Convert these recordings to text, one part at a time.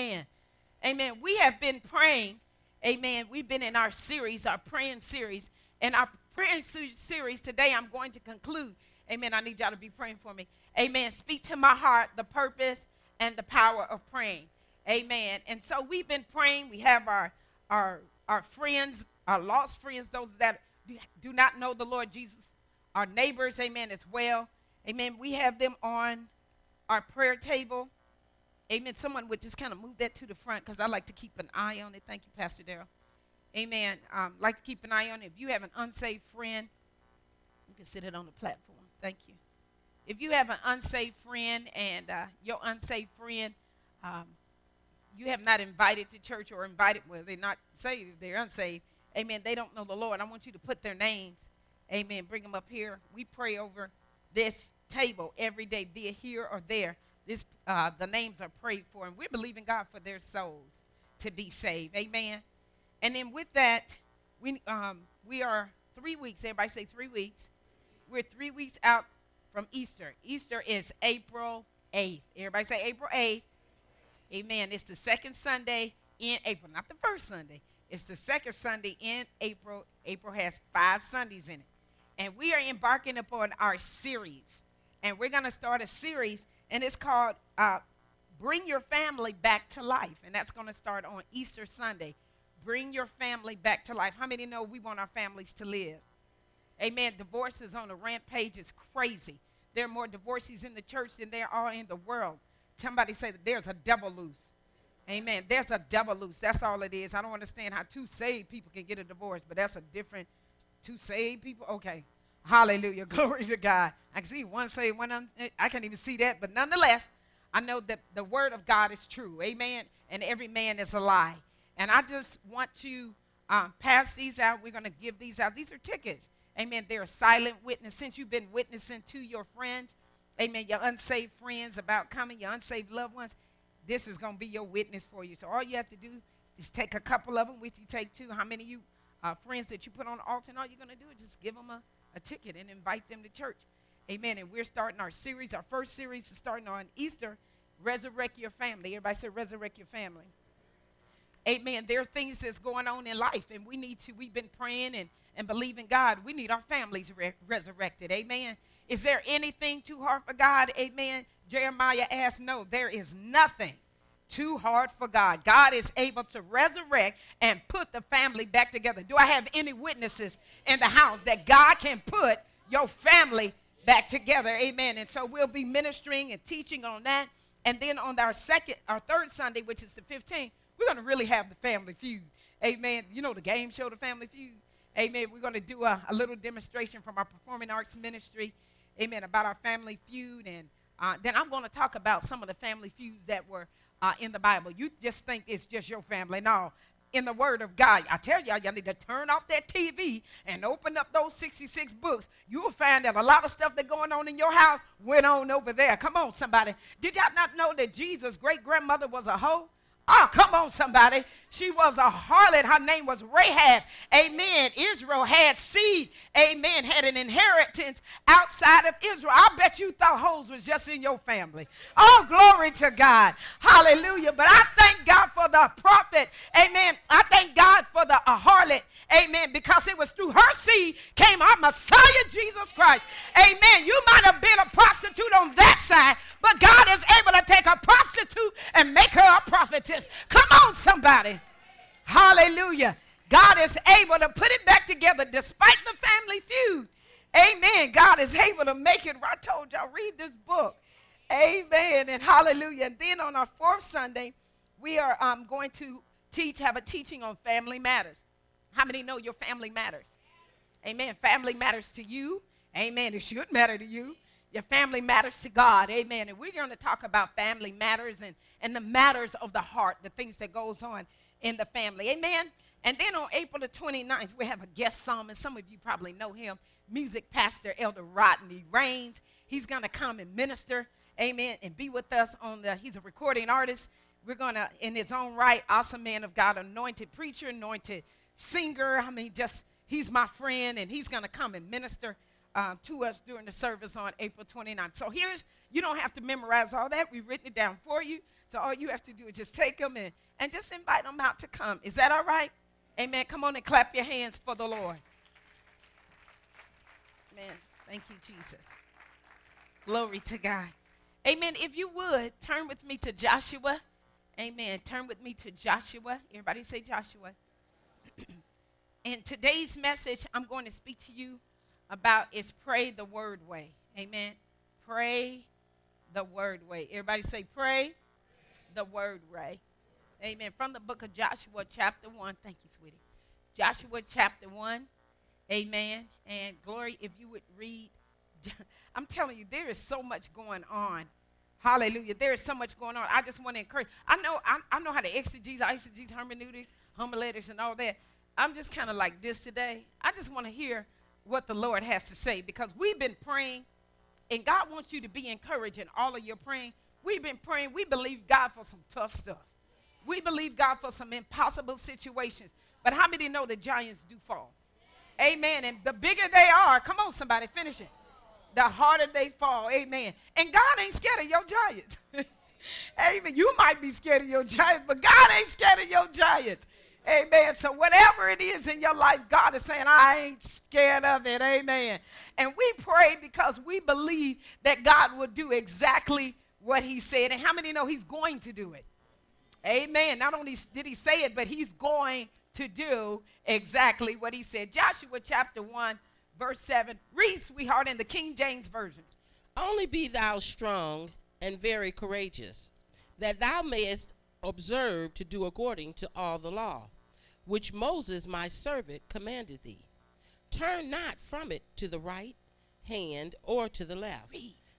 Amen. Amen. We have been praying. Amen. We've been in our series, our praying series. And our praying series today, I'm going to conclude. Amen. I need y'all to be praying for me. Amen. Speak to my heart the purpose and the power of praying. Amen. And so we've been praying. We have our our our friends, our lost friends, those that do not know the Lord Jesus, our neighbors, amen, as well. Amen. We have them on our prayer table. Amen. Someone would just kind of move that to the front because I like to keep an eye on it. Thank you, Pastor Darrell. Amen. Um, like to keep an eye on it. If you have an unsaved friend, you can sit it on the platform. Thank you. If you have an unsaved friend and uh, your unsaved friend, um, you have not invited to church or invited, well, they're not saved, they're unsaved. Amen. They don't know the Lord. I want you to put their names. Amen. Bring them up here. We pray over this table every day, be it here or there. This, uh, the names are prayed for, and we're believing God for their souls to be saved. Amen. And then with that, we um, we are three weeks. Everybody say three weeks. We're three weeks out from Easter. Easter is April 8th. Everybody say April 8th. Amen. It's the second Sunday in April, not the first Sunday. It's the second Sunday in April. April has five Sundays in it. And we are embarking upon our series. And we're going to start a series, and it's called uh, Bring Your Family Back to Life. And that's going to start on Easter Sunday. Bring your family back to life. How many know we want our families to live? Amen. Divorces on the rampage is crazy. There are more divorces in the church than there are in the world. Somebody say that there's a devil loose. Amen. There's a devil loose. That's all it is. I don't understand how two saved people can get a divorce, but that's a different two saved people. Okay. Hallelujah. Glory to God. I can see one saved, one un- I can't even see that, but nonetheless, I know that the word of God is true. Amen. And every man is a lie. And I just want to um, pass these out. We're going to give these out. These are tickets. Amen. They're a silent witness. Since you've been witnessing to your friends, amen, your unsaved friends about coming, your unsaved loved ones, this is going to be your witness for you. So all you have to do is take a couple of them with you. Take two. How many of you uh, friends that you put on the altar? And all you're going to do is just give them a, a ticket and invite them to church. Amen. And we're starting our series. Our first series is starting on Easter. Resurrect your family. Everybody say resurrect your family. Amen. There are things that's going on in life, and we need to. We've been praying and, and believing God. We need our families re- resurrected. Amen. Is there anything too hard for God? Amen. Jeremiah asked, No, there is nothing too hard for God. God is able to resurrect and put the family back together. Do I have any witnesses in the house that God can put your family back together? Amen. And so we'll be ministering and teaching on that. And then on our second, our third Sunday, which is the 15th, we're going to really have the family feud. Amen. You know the game show, the family feud. Amen. We're going to do a, a little demonstration from our performing arts ministry. Amen. About our family feud and uh, then I'm going to talk about some of the family feuds that were uh, in the Bible. You just think it's just your family. No, in the Word of God, I tell y'all, y'all need to turn off that TV and open up those 66 books. You'll find that a lot of stuff that's going on in your house went on over there. Come on, somebody. Did y'all not know that Jesus' great grandmother was a hoe? Oh, come on, somebody. She was a harlot. Her name was Rahab. Amen. Israel had seed. Amen. Had an inheritance outside of Israel. I bet you thought hoes was just in your family. Oh, glory to God. Hallelujah. But I thank God for the prophet. Amen. I thank God for the harlot. Amen. Because it was through her seed came our Messiah, Jesus Christ. Amen. You might have been a prostitute on that side, but God is able to take a prostitute and make her a prophetess. Come on, somebody. Hallelujah. God is able to put it back together despite the family feud. Amen. God is able to make it. I told y'all, read this book. Amen. And hallelujah. And then on our fourth Sunday, we are um, going to teach, have a teaching on family matters. How many know your family matters? Amen. Family matters to you. Amen. It should matter to you. Your family matters to God. Amen. And we're going to talk about family matters and, and the matters of the heart, the things that goes on in the family. Amen. And then on April the 29th, we have a guest psalmist. Some of you probably know him, music pastor Elder Rodney Rains. He's going to come and minister, amen, and be with us on the, he's a recording artist. We're going to, in his own right, awesome man of God, anointed preacher, anointed singer. I mean, just, he's my friend, and he's going to come and minister uh, to us during the service on April 29th. So here's, you don't have to memorize all that. We've written it down for you. So all you have to do is just take them and, and just invite them out to come. Is that all right? Amen. Come on and clap your hands for the Lord. Man, thank you, Jesus. Glory to God. Amen. If you would, turn with me to Joshua. Amen. Turn with me to Joshua. Everybody say Joshua. In today's message, I'm going to speak to you about is pray the word way. Amen. Pray the word way. Everybody say pray the word Ray. Amen. From the book of Joshua, chapter 1. Thank you, sweetie. Joshua, chapter 1. Amen. And glory, if you would read. I'm telling you, there is so much going on. Hallelujah. There is so much going on. I just want to encourage. I know I, I know how to exegese, eisegesis, hermeneutics, homiletics, and all that. I'm just kind of like this today. I just want to hear what the Lord has to say because we've been praying, and God wants you to be encouraged in all of your praying. We've been praying. We believe God for some tough stuff. We believe God for some impossible situations. But how many know that giants do fall? Amen. And the bigger they are, come on, somebody, finish it. The harder they fall. Amen. And God ain't scared of your giants. Amen. You might be scared of your giants, but God ain't scared of your giants. Amen. So whatever it is in your life, God is saying, I ain't scared of it. Amen. And we pray because we believe that God will do exactly what he said. And how many know he's going to do it? Amen. Not only did he say it, but he's going to do exactly what he said. Joshua chapter 1, verse 7. Read, sweetheart, in the King James Version. Only be thou strong and very courageous, that thou mayest observe to do according to all the law, which Moses my servant commanded thee. Turn not from it to the right hand or to the left,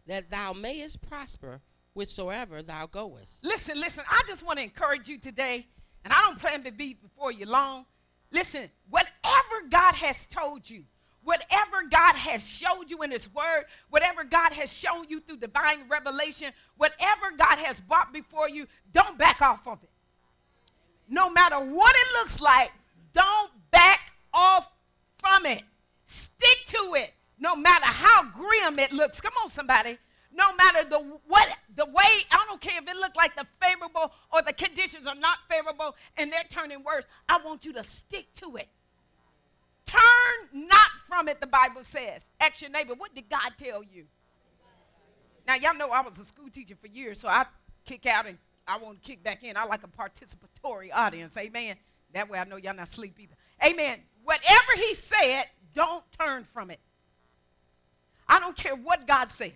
that thou mayest prosper whithersoever thou goest. Listen, listen, I just want to encourage you today, and I don't plan to be before you long. Listen, whatever God has told you, whatever God has showed you in His Word, whatever God has shown you through divine revelation, whatever God has brought before you, don't back off of it. No matter what it looks like, don't back off from it. Stick to it, no matter how grim it looks. Come on, somebody no matter the what the way i don't care if it looked like the favorable or the conditions are not favorable and they're turning worse i want you to stick to it. Turn not from it the bible says. Ask your neighbor what did god tell you? Now y'all know i was a school teacher for years so i kick out and i won't kick back in. I like a participatory audience. Amen. That way i know y'all not sleep either. Amen. Whatever he said don't turn from it. I don't care what god said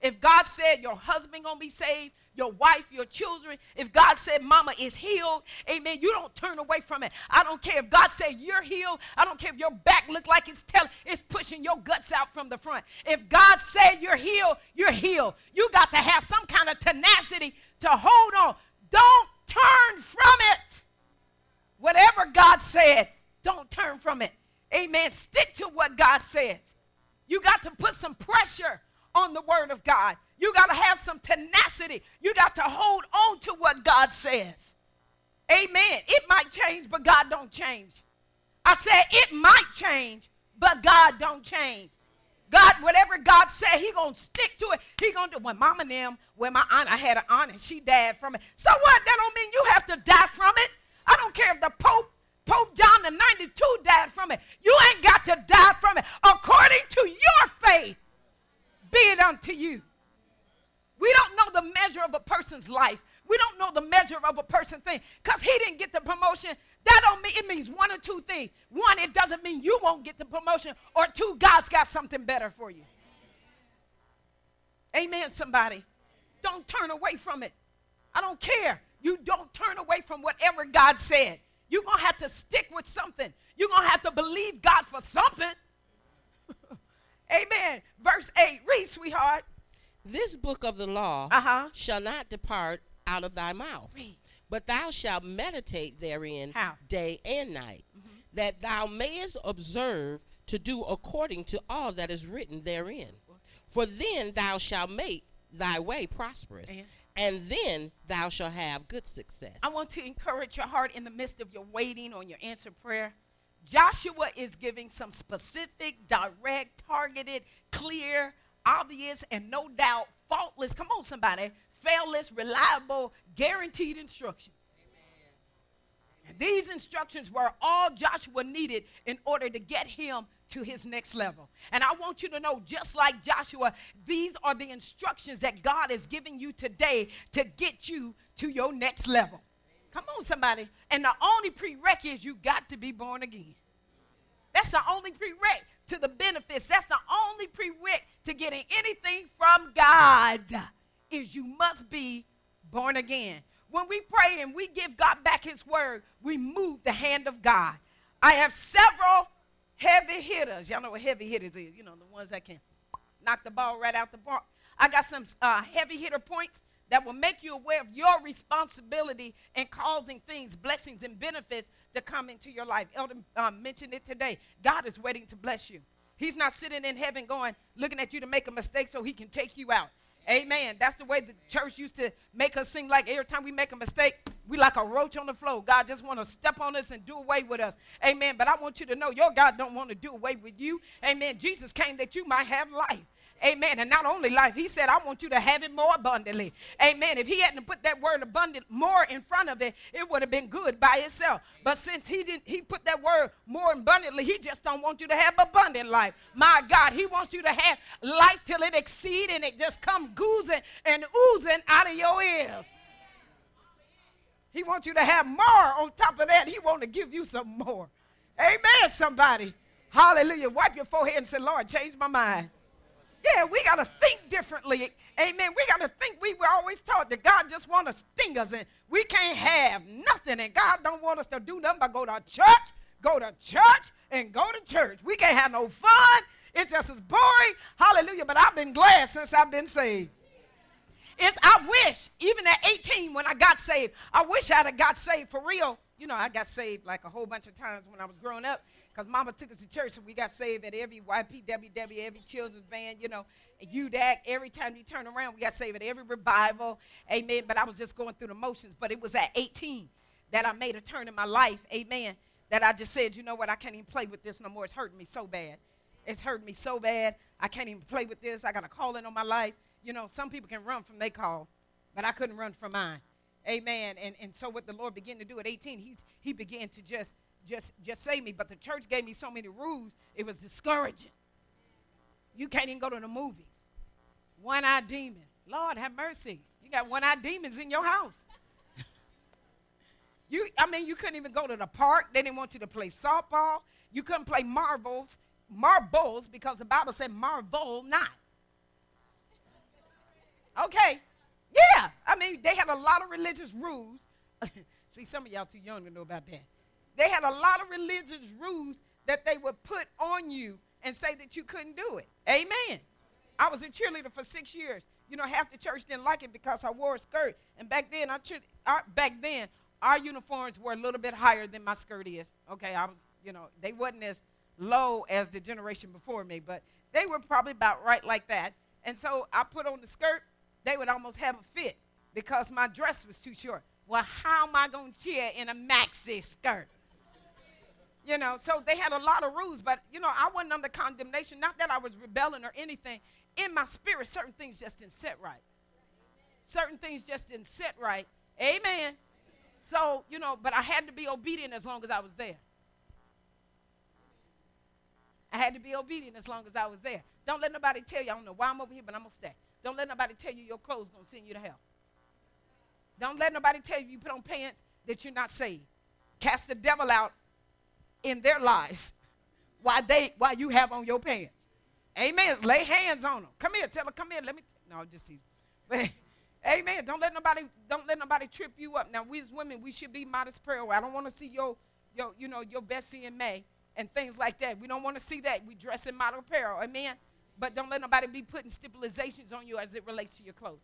if God said your husband gonna be saved, your wife, your children, if God said mama is healed, amen, you don't turn away from it. I don't care if God said you're healed. I don't care if your back look like it's telling, it's pushing your guts out from the front. If God said you're healed, you're healed. You got to have some kind of tenacity to hold on. Don't turn from it. Whatever God said, don't turn from it. Amen. Stick to what God says. You got to put some pressure on the word of God. You got to have some tenacity. You got to hold on to what God says. Amen. It might change, but God don't change. I said it might change, but God don't change. God, whatever God said, He gonna stick to it. He gonna do. When Mama and them, when my aunt, I had an aunt and she died from it. So what? That don't mean you have to die from it. I don't care if the Pope, Pope John the 92 died from it. You ain't got to die from it. According to your faith, be it unto you. We don't know the measure of a person's life. We don't know the measure of a person's thing. Because he didn't get the promotion. That don't mean it means one or two things. One, it doesn't mean you won't get the promotion. Or two, God's got something better for you. Amen, somebody. Don't turn away from it. I don't care. You don't turn away from whatever God said. You're going to have to stick with something. You're going to have to believe God for something. Amen. Verse 8. Read, sweetheart. This book of the law Uh-huh. shall not depart out of thy mouth, Read. but thou shalt meditate therein How? day and night, that thou mayest observe to do according to all that is written therein. For then thou shalt make thy way prosperous, And? and then thou shalt have good success. I want to encourage your heart in the midst of your waiting on your answered prayer. Joshua is giving some specific, direct, targeted, clear, obvious, and no doubt faultless, come on, somebody, failless, reliable, guaranteed instructions. And these instructions were all Joshua needed in order to get him to his next level. And I want you to know, just like Joshua, these are the instructions that God is giving you today to get you to your next level. Come on, somebody. And the only prerequisite is you got to be born again. That's the only prereq to the benefits. That's the only prereq to getting anything from God is you must be born again. When we pray and we give God back his word, we move the hand of God. I have several heavy hitters. Y'all know what heavy hitters is. You know, the ones that can knock the ball right out the park. I got some uh, heavy hitter points that will make you aware of your responsibility in causing things, blessings, and benefits to come into your life. Elder um, mentioned it today. God is waiting to bless you. He's not sitting in heaven going, looking at you to make a mistake so he can take you out. Amen. That's the way the church used to make us seem like every time we make a mistake, we like a roach on the floor. God just want to step on us and do away with us. Amen. But I want you to know your God don't want to do away with you. Amen. Jesus came that you might have life. Amen. And not only life, he said, I want you to have it more abundantly. Amen. If he hadn't put that word abundant more in front of it, it would have been good by itself. But since he didn't, he put that word more abundantly, he just don't want you to have abundant life. My God, he wants you to have life till it exceed and it just come goozing and oozing out of your ears. He wants you to have more. On top of that, he want to give you some more. Amen, somebody. Hallelujah. Wipe your forehead and say, Lord, change my mind. Yeah, we got to think differently. Amen. We got to think we were always taught that God just want to sting us and we can't have nothing. And God don't want us to do nothing but go to church, go to church, and go to church. We can't have no fun. It's just as boring. Hallelujah. But I've been glad since I've been saved. It's I wish, even at 18 when I got saved, I wish I'd have got saved for real. You know, I got saved like a whole bunch of times when I was growing up because mama took us to church and we got saved at every YPWW, every children's band, you know, UDAC. Every time you turn around, we got saved at every revival. Amen. But I was just going through the motions. But it was at 18 that I made a turn in my life. Amen. That I just said, you know what, I can't even play with this no more. It's hurting me so bad. It's hurting me so bad. I can't even play with this. I got a calling on my life. You know, some people can run from their call, but I couldn't run from mine. Amen. And, and so what the Lord began to do at 18, he's, he began to just just just save me. But the church gave me so many rules, it was discouraging. You can't even go to the movies. One-eyed demon. Lord have mercy. You got one-eyed demons in your house. you, I mean, you couldn't even go to the park. They didn't want you to play softball. You couldn't play marbles, marbles, because the Bible said marvel not. Okay. Yeah. I mean, they had a lot of religious rules. See, some of y'all too young to know about that. They had a lot of religious rules that they would put on you and say that you couldn't do it. Amen. I was a cheerleader for six years. You know, half the church didn't like it because I wore a skirt. And back then, our, our, back then, our uniforms were a little bit higher than my skirt is. Okay, I was, you know, they wasn't as low as the generation before me, but they were probably about right like that. And so I put on the skirt, they would almost have a fit because my dress was too short. Well, how am I going to cheer in a maxi skirt? You know, so they had a lot of rules, but you know, I wasn't under condemnation. Not that I was rebelling or anything. In my spirit, certain things just didn't sit right. Certain things just didn't sit right. Amen. So, you know, but I had to be obedient as long as I was there. I had to be obedient as long as I was there. Don't let nobody tell you, I don't know why I'm over here, but I'm going to stay. Don't let nobody tell you your clothes going to send you to hell. Don't let nobody tell you you put on pants that you're not saved. Cast the devil out in their lives while they while you have on your pants. Amen. Lay hands on them. Come here, tell her, come here. Let me. No, just tease. But amen. Don't let nobody don't let nobody trip you up. Now we as women we should be modest prayer. I don't want to see your your you know your Bessie in May and things like that. We don't want to see that. We dress in model apparel. Amen. But don't let nobody be putting stipulations on you as it relates to your clothes.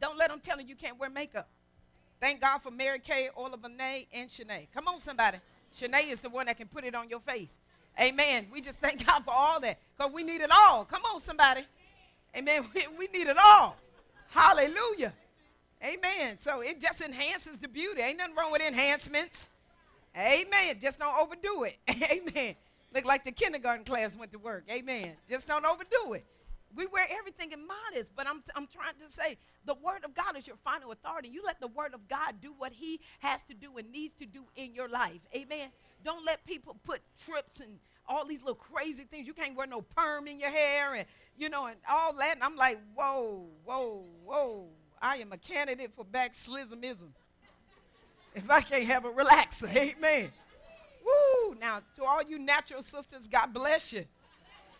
Don't let them tell you you can't wear makeup. Thank God for Mary Kay, Oliver Nay, and Shanae. Come on, somebody. Shanae is the one that can put it on your face. Amen. We just thank God for all that because we need it all. Come on, somebody. Amen. We, we need it all. Hallelujah. Amen. So it just enhances the beauty. Ain't nothing wrong with enhancements. Amen. Just don't overdo it. Amen. Look like the kindergarten class went to work. Amen. Just don't overdo it. We wear everything in modest, but I'm, I'm trying to say the word of God is your final authority. You let the word of God do what he has to do and needs to do in your life. Amen. Don't let people put trips and all these little crazy things. You can't wear no perm in your hair and, you know, and all that. And I'm like, whoa, whoa, whoa. I am a candidate for backslidism. If I can't have a relaxer, amen. Woo! Now, to all you natural sisters, God bless you.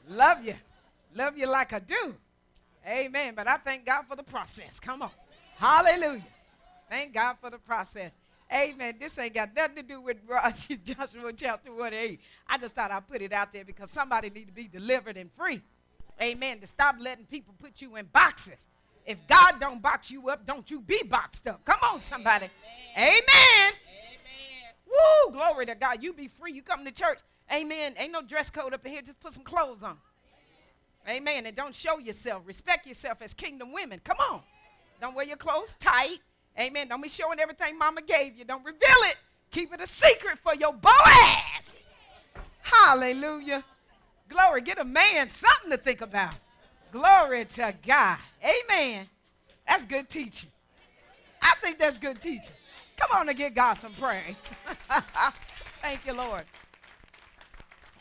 Love you. Love you like I do. Amen. But I thank God for the process. Come on. Hallelujah. Thank God for the process. Amen. This ain't got nothing to do with Joshua chapter 1 8. I just thought I'd put it out there because somebody need to be delivered and free. Amen. To stop letting people put you in boxes. If God don't box you up, don't you be boxed up. Come on, somebody. Amen. Amen. Woo, glory to God. You be free. You come to church. Amen. Ain't no dress code up in here. Just put some clothes on. Amen. And don't show yourself. Respect yourself as kingdom women. Come on. Don't wear your clothes tight. Amen. Don't be showing everything mama gave you. Don't reveal it. Keep it a secret for your Boaz. Hallelujah. Glory. Get a man something to think about. Glory to God. Amen. That's good teaching. I think that's good teaching. Come on and give God some praise. Thank you, Lord.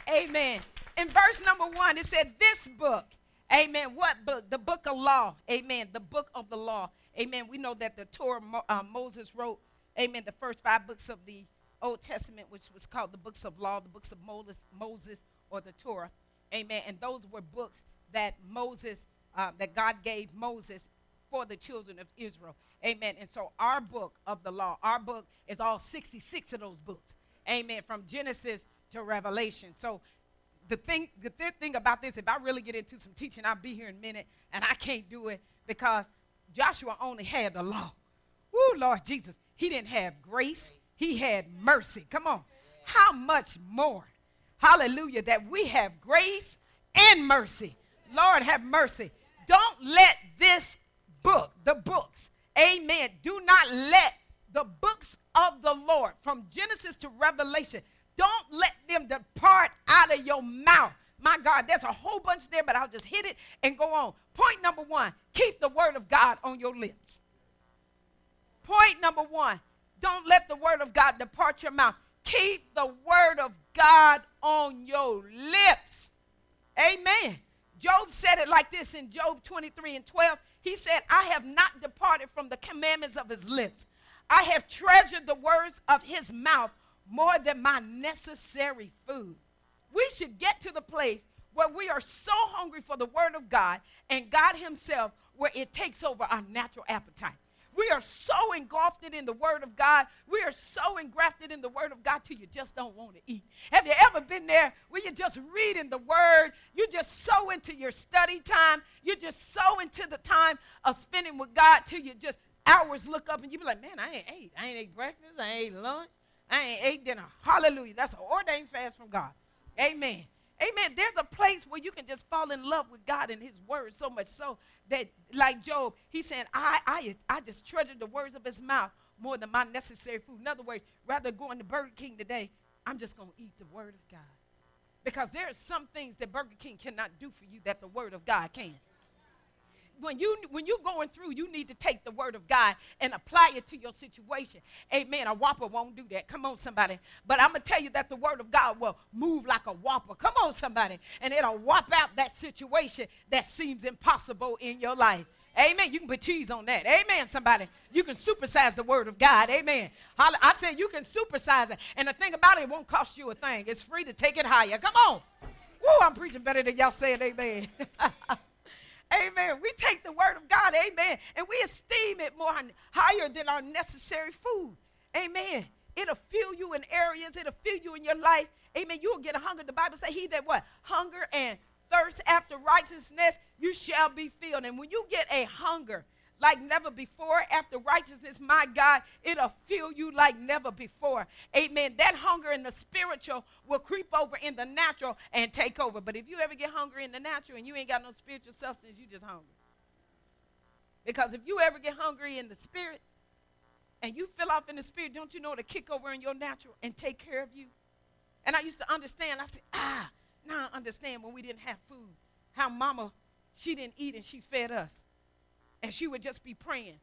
Amen. In verse number one, it said, This book. Amen. What book? The book of law. Amen. The book of the law. Amen. We know that the Torah uh, Moses wrote, amen, the first five books of the Old Testament, which was called the books of law, the books of Moses, Moses or the Torah. Amen. And those were books that Moses, uh, that God gave Moses for the children of Israel. Amen. And so our book of the law, our book is all 66 of those books. Amen. From Genesis to Revelation. So the thing, the th- thing about this, if I really get into some teaching, I'll be here in a minute, and I can't do it because Joshua only had the law. Woo, Lord Jesus. He didn't have grace, he had mercy. Come on. How much more? Hallelujah, that we have grace and mercy. Lord, have mercy. Don't let this book, the books, amen, do not let the books of the Lord from Genesis to Revelation, don't let them depart out of your mouth. My God, there's a whole bunch there, but I'll just hit it and go on. Point number one keep the word of God on your lips. Point number one don't let the word of God depart your mouth. Keep the word of God on your lips. Amen. Job said it like this in Job 23 and 12. He said, I have not departed from the commandments of his lips. I have treasured the words of his mouth more than my necessary food. We should get to the place where we are so hungry for the word of God and God himself where it takes over our natural appetite. We are so engulfed in the Word of God. We are so engrafted in the Word of God till you just don't want to eat. Have you ever been there where you're just reading the Word? You're just so into your study time. You're just so into the time of spending with God till you just hours look up and you be like, man, I ain't ate. I ain't ate breakfast. I ain't ate lunch. I ain't ate dinner. Hallelujah. That's an ordained fast from God. Amen. Amen. There's a place where you can just fall in love with God and His Word so much so that, like Job, he's saying, I, I, I just treasure the words of His mouth more than my necessary food. In other words, rather going to Burger King today, I'm just going to eat the Word of God. Because there are some things that Burger King cannot do for you that the Word of God can when you when you're going through, you need to take the word of God and apply it to your situation. Amen. A whopper won't do that. Come on, somebody. But I'm gonna tell you that the word of God will move like a whopper. Come on, somebody, and it'll whop out that situation that seems impossible in your life. Amen. You can put cheese on that. Amen, somebody. You can supersize the word of God. Amen. I said you can supersize it. And the thing about it, it won't cost you a thing. It's free to take it higher. Come on. Woo, I'm preaching better than y'all saying amen. Amen. We take the word of God, amen, and we esteem it more higher than our necessary food. Amen. It'll fill you in areas, it'll fill you in your life. Amen. You'll get a hunger. The Bible says, He that what? Hunger and thirst after righteousness, you shall be filled. And when you get a hunger, like never before. After righteousness, my God, it'll fill you like never before. Amen. That hunger in the spiritual will creep over in the natural and take over. But if you ever get hungry in the natural and you ain't got no spiritual substance, you just hungry. Because if you ever get hungry in the spirit and you fill off in the spirit, don't you know to kick over in your natural and take care of you? And I used to understand. I said, ah, now I understand when we didn't have food, how mama she didn't eat and she fed us. And she would just be praying.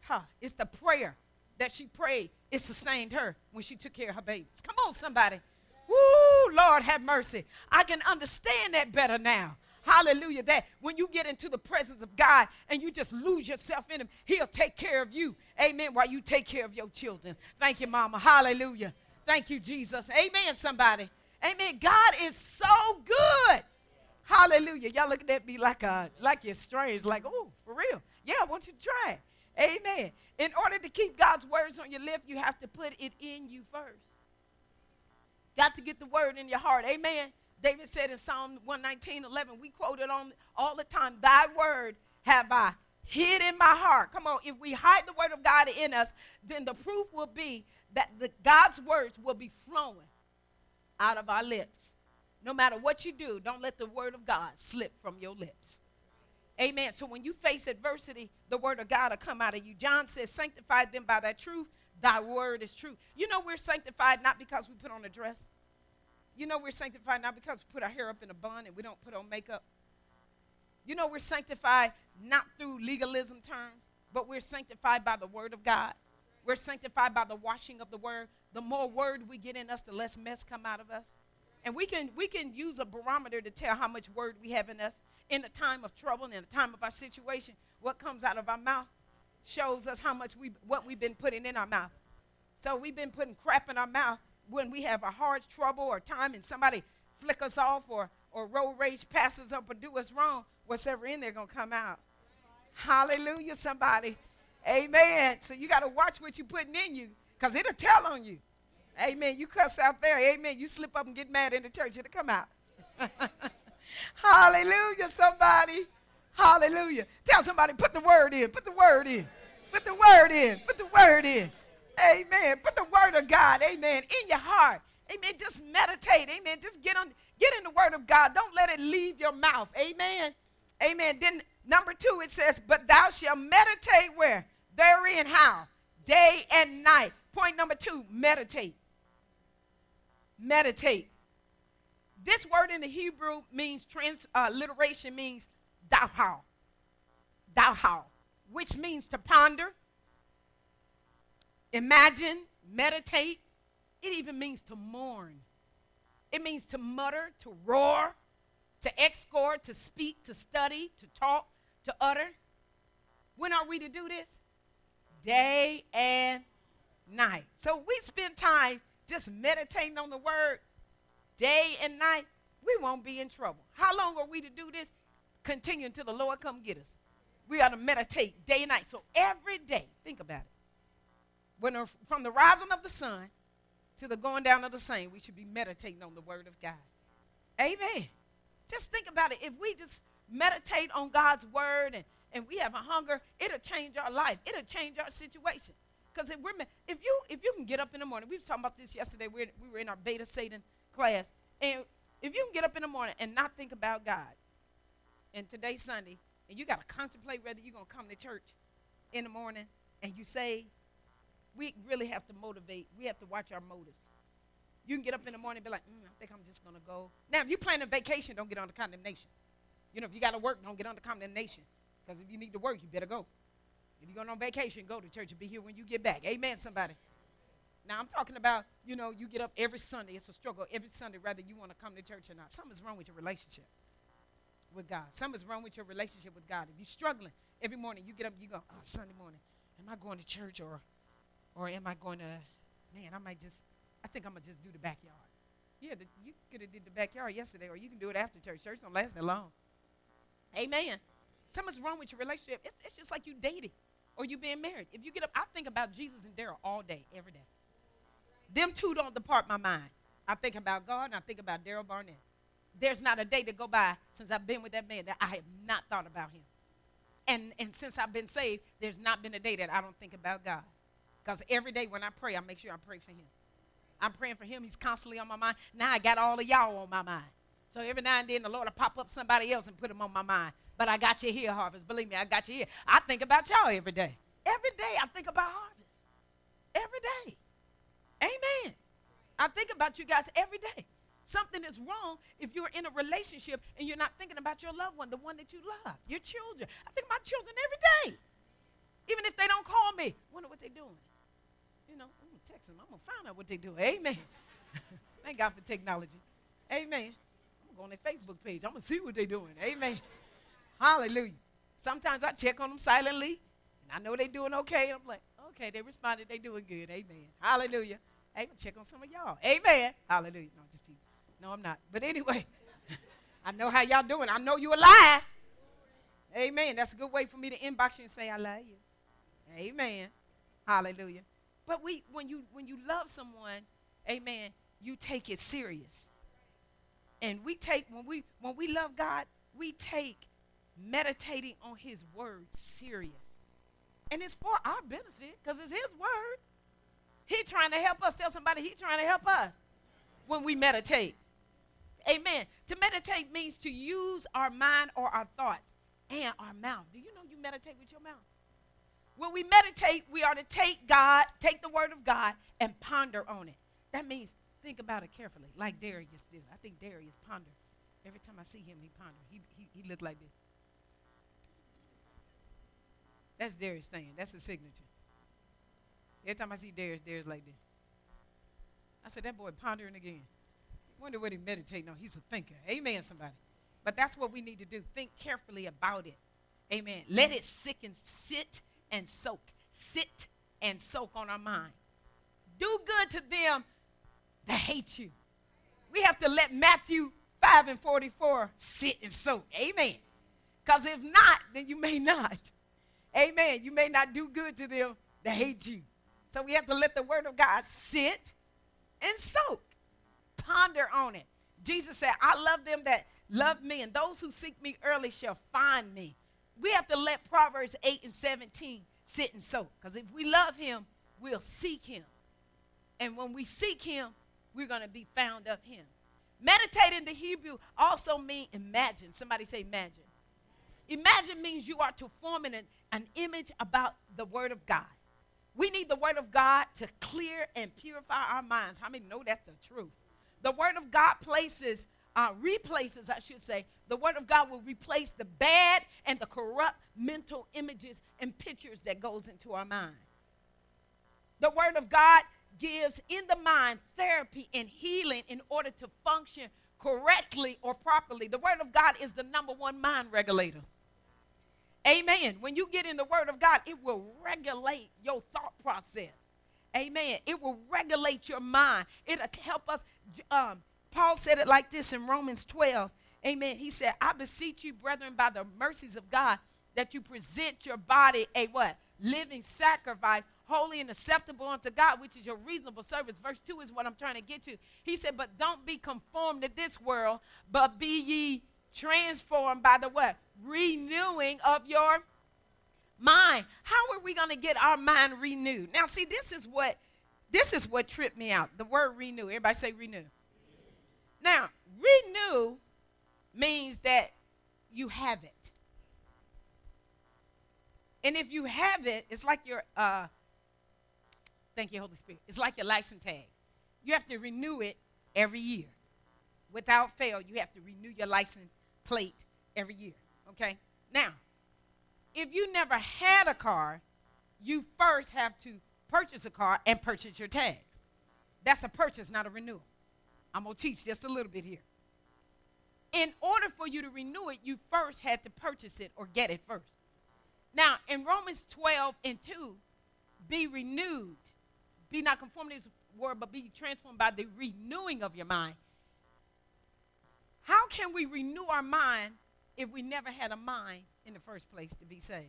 Huh, it's the prayer that she prayed. It sustained her when she took care of her babies. Come on, somebody. Woo, Lord have mercy. I can understand that better now. Hallelujah. That when you get into the presence of God and you just lose yourself in Him, He'll take care of you. Amen. While you take care of your children. Thank you, Mama. Hallelujah. Thank you, Jesus. Amen, somebody. Amen. God is so good. Hallelujah. Y'all looking at me like a, like you're strange, like, oh, for real. Yeah, I want you to try it. Amen. In order to keep God's words on your lip, you have to put it in you first. Got to get the word in your heart. Amen. David said in Psalm 119, 11, we quote it on all the time, thy word have I hid in my heart. Come on, if we hide the word of God in us, then the proof will be that the, God's words will be flowing out of our lips. No matter what you do, don't let the word of God slip from your lips. Amen. So when you face adversity, the word of God will come out of you. John says, Sanctify them by that truth. Thy word is true. You know we're sanctified not because we put on a dress. You know we're sanctified not because we put our hair up in a bun and we don't put on makeup. You know we're sanctified not through legalism terms, but we're sanctified by the word of God. We're sanctified by the washing of the word. The more word we get in us, the less mess come out of us. And we can we can use a barometer to tell how much word we have in us in a time of trouble, in a time of our situation. What comes out of our mouth shows us how much we what we've been putting in our mouth. So we've been putting crap in our mouth when we have a hard trouble or time and somebody flick us off or or road rage passes up or do us wrong, whatever in there gonna come out. Hallelujah, somebody. Amen. So you got to watch what you're putting in you because it'll tell on you. Amen. You cuss out there. Amen. You slip up and get mad in the church, it'll come out. Hallelujah, somebody. Hallelujah. Tell somebody, put the word in. Put the word in. Put the word in. Put the word in. Amen. Put the word of God, amen, in your heart. Amen. Just meditate. Amen. Just get on, get in the word of God. Don't let it leave your mouth. Amen. Amen. Then number two, it says, But thou shalt meditate where? Therein how? Day and night. Point number two, meditate. Meditate. This word in the Hebrew means transliteration uh, means dahal. Dahal, which means to ponder, imagine, meditate. It even means to mourn. It means to mutter, to roar, to escort, to speak, to study, to talk, to utter. When are we to do this? Day and night. So we spend time just meditating on the word day and night. We won't be in trouble. How long are we to do this? Continue until the Lord come get us. We are to meditate day and night. So every day, think about it. When uh, from the rising of the sun to the going down of the same, we should be meditating on the word of God. Amen. Just think about it. If we just meditate on God's word and, and we have a hunger, it'll change our life. It'll change our situation. Because if we're if you if you can get up in the morning, we was talking about this yesterday. We we were in our beta Satan class, and if you can get up in the morning and not think about God, and today's Sunday, and you got to contemplate whether you're gonna come to church in the morning, and you say, we really have to motivate. We have to watch our motives. You can get up in the morning and be like, mm, I think I'm just going to go. Now, if you're planning a vacation, don't get on the condemnation. You know, if you got to work, don't get on the condemnation. Because if you need to work, you better go. If you're going on vacation, go to church and be here when you get back. Amen, somebody. Now, I'm talking about, you know, you get up every Sunday. It's a struggle every Sunday, whether you want to come to church or not. Something's wrong with your relationship with God. Something's wrong with your relationship with God. If you're struggling every morning, you get up, you go, oh, Sunday morning, am I going to church or, or am I going to, man, I might just I think I'm going to just do the backyard. Yeah, the, you could have did the backyard yesterday, or you can do it after church. Church don't last that long. Amen. Something's wrong with your relationship. It's, it's just like you dating or you being married. If you get up, I think about Jesus and Daryl all day, every day. Them two don't depart my mind. I think about God and I think about Daryl Barnett. There's not a day to go by since I've been with that man that I have not thought about him. And, and since I've been saved, there's not been a day that I don't think about God. Because every day when I pray, I make sure I pray for him. I'm praying for him. He's constantly on my mind. Now I got all of y'all on my mind. So every now and then the Lord will pop up somebody else and put them on my mind. But I got you here, Harvest. Believe me, I got you here. I think about y'all every day. Every day I think about Harvest. Every day. Amen. I think about you guys every day. Something is wrong if you're in a relationship and you're not thinking about your loved one, the one that you love, your children. I think about children every day. Even if they don't call me, wonder what they're doing. You know, I'm gonna text them. I'm gonna find out what they're doing. Amen. Thank God for technology. Amen. I'm gonna go on their Facebook page. I'm gonna see what they're doing. Amen. Hallelujah. Sometimes I check on them silently, and I know they're doing okay. I'm like, okay, they responded. They're doing good. Amen. Hallelujah. Hey, check on some of y'all. Amen. Hallelujah. No, just teasing. No, I'm not. But anyway, I know how y'all doing. I know you alive. Amen. That's a good way for me to inbox you and say I love you. Amen. Hallelujah. But we when you when you love someone, amen, you take it serious. And we take when we when we love God, we take meditating on his word serious. And it's for our benefit because it's his word. He trying to help us. Tell somebody he trying to help us when we meditate. Amen. To meditate means to use our mind or our thoughts and our mouth. Do you know you meditate with your mouth? When we meditate, we are to take God, take the word of God, and ponder on it. That means think about it carefully, like Darius did. I think Darius pondered. Every time I see him, he pondered. He, he, he looked like this. That's Darius' thing. That's his signature. Every time I see Darius, Darius like this. I said, that boy pondering again. Wonder what he meditating on. He's a thinker. Amen, somebody. But that's what we need to do. Think carefully about it. Amen. Let it sit and sit and soak. Sit and soak on our mind. Do good to them that hate you. We have to let Matthew 5 and 44 sit and soak. Amen. Because if not, then you may not. Amen. You may not do good to them that hate you. So we have to let the word of God sit and soak. Ponder on it. Jesus said, I love them that love me, and those who seek me early shall find me. We have to let Proverbs 8 and 17 sit and soak. Because if we love him, we'll seek him. And when we seek him, we're going to be found of him. Meditate in the Hebrew also mean imagine. Somebody say imagine. Imagine means you are to form an, an image about the word of God. We need the word of God to clear and purify our minds. How many know that's the truth? The word of God places, uh, replaces, I should say, the word of God will replace the bad and the corrupt mental images and pictures that goes into our mind. The word of God gives in the mind therapy and healing in order to function correctly or properly. The word of God is the number one mind regulator. Amen. When you get in the Word of God, it will regulate your thought process. Amen. It will regulate your mind. It'll help us. Um, Paul said it like this in Romans 12. Amen. He said, I beseech you, brethren, by the mercies of God, that you present your body a what? Living sacrifice, holy and acceptable unto God, which is your reasonable service. Verse 2 is what I'm trying to get to. He said, But don't be conformed to this world, but be ye transformed by the what? Renewing of your mind. How are we going to get our mind renewed? Now, see, this is what this is what tripped me out. The word renew. Everybody say renew. Now, renew means that you have it. And if you have it, it's like your uh thank you, Holy Spirit. It's like your license tag. You have to renew it every year. Without fail, you have to renew your license plate every year. Okay? Now, if you never had a car, you first have to purchase a car and purchase your tags. That's a purchase, not a renewal. I'm going to teach just a little bit here. In order for you to renew it, you first had to purchase it or get it first. Now, in Romans 12 and 2, be renewed. Be not conformed to this word, but be transformed by the renewing of your mind. How can we renew our mind if we never had a mind in the first place to be saved?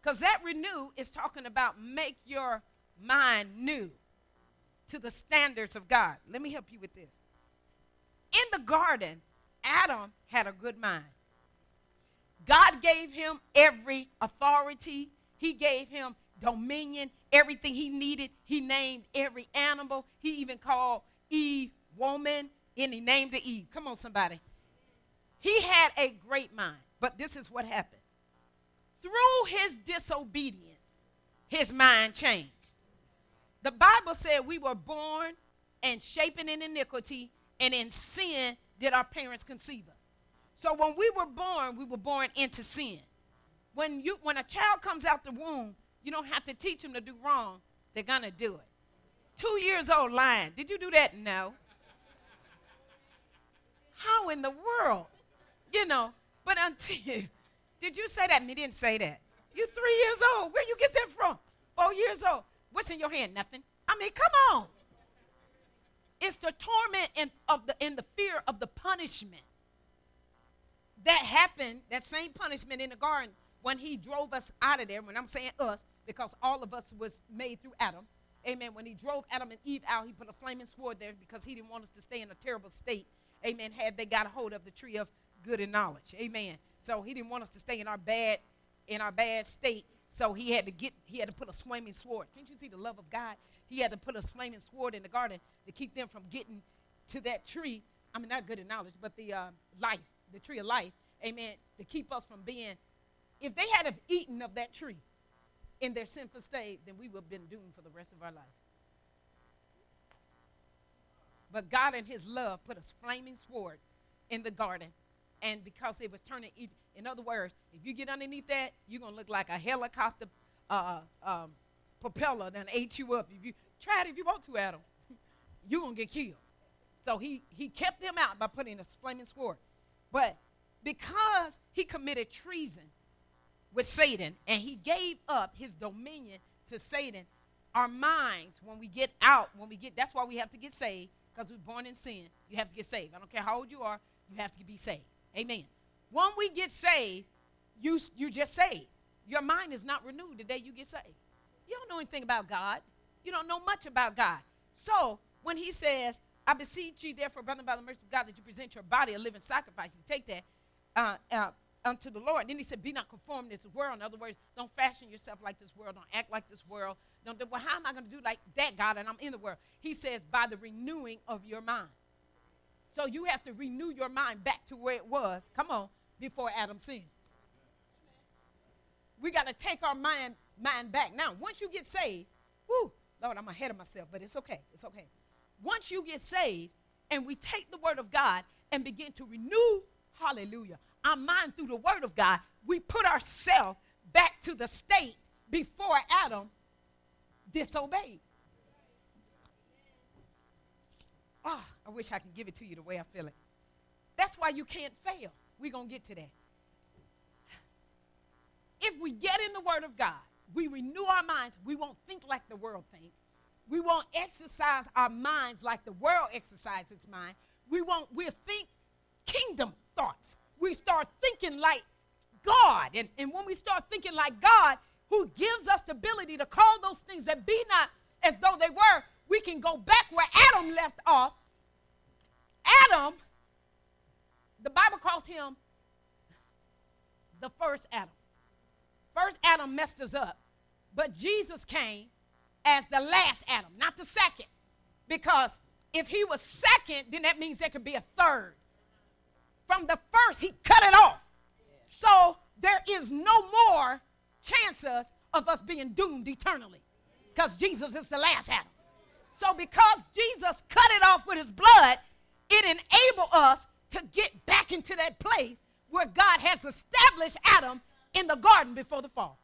Because that renew is talking about make your mind new to the standards of God. Let me help you with this. In the garden, Adam had a good mind. God gave him every authority, He gave him dominion, everything he needed. He named every animal. He even called Eve woman and he named Eve. Come on, somebody. He had a great mind, but this is what happened. Through his disobedience, his mind changed. The Bible said we were born and shapen in iniquity, And in sin did our parents conceive us. So when we were born, we were born into sin. When, you, when a child comes out the womb, you don't have to teach them to do wrong. They're going to do it. Two years old lying. Did you do that? No. How in the world? You know, but until, did you say that? Me didn't say that. You three years old. Where you get that from? Four years old. What's in your hand? Nothing. I mean, come on. It's the torment and of the and the fear of the punishment that happened. That same punishment in the garden when he drove us out of there. When I'm saying us, because all of us was made through Adam. Amen. When he drove Adam and Eve out, he put a flaming sword there because he didn't want us to stay in a terrible state. Amen. Had they got a hold of the tree of good in knowledge. Amen. So he didn't want us to stay in our bad, in our bad state. So he had to get, he had to put a flaming sword. Can't you see the love of God? He had to put a flaming sword in the garden to keep them from getting to that tree. I mean, not good in knowledge, but the uh, life, the tree of life. Amen. To keep us from being, if they had have eaten of that tree in their sinful state, then we would have been doomed for the rest of our life. But God in his love put a flaming sword in the garden. And because it was turning, in other words, if you get underneath that, you're going to look like a helicopter uh, um, propeller that ate you up. If you try it if you want to, Adam, you're going to get killed. So he, he kept them out by putting a flaming sword. But because he committed treason with Satan and he gave up his dominion to Satan, our minds, when we get out, when we get, that's why we have to get saved because we're born in sin. You have to get saved. I don't care how old you are, you have to be saved. Amen. When we get saved, you, you just saved. Your mind is not renewed the day you get saved. You don't know anything about God. You don't know much about God. So when he says, I beseech you, therefore, brother, by the mercy of God, that you present your body a living sacrifice, you take that uh, uh, unto the Lord. And then he said, Be not conformed to this world. In other words, don't fashion yourself like this world. Don't act like this world. Don't do, well, how am I going to do like that, God, and I'm in the world? He says, By the renewing of your mind. So you have to renew your mind back to where it was, come on, before Adam sinned. We got to take our mind, mind back. Now, once you get saved, whoo, Lord, I'm ahead of myself, but it's okay. It's okay. Once you get saved and we take the word of God and begin to renew, hallelujah, our mind through the word of God, we put ourselves back to the state before Adam disobeyed. Oh, I wish I could give it to you the way I feel it. That's why you can't fail. We're going to get to that. If we get in the Word of God, we renew our minds, we won't think like the world thinks. We won't exercise our minds like the world exercises its mind. We won't, we'll think kingdom thoughts. We start thinking like God. And, and when we start thinking like God, who gives us the ability to call those things that be not as though they were, we can go back where Adam left off. Adam, the Bible calls him the first Adam. First Adam messed us up, but Jesus came as the last Adam, not the second. Because if he was second, then that means there could be a third. From the first, he cut it off. So there is no more chances of us being doomed eternally because Jesus is the last Adam. So because Jesus cut it off with his blood, it enabled us to get back into that place where God has established Adam in the garden before the fall.